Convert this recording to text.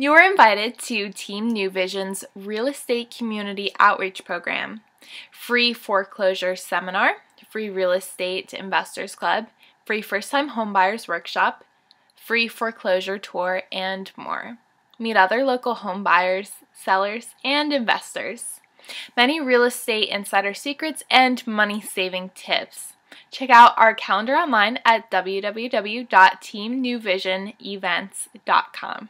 You are invited to Team NuVision's Real Estate Community Outreach Program, free foreclosure seminar, free real estate investors club, free first time homebuyers workshop, free foreclosure tour, and more. Meet other local homebuyers, sellers, and investors. Many real estate insider secrets and money saving tips. Check out our calendar online at www.teamnewvisionevents.com.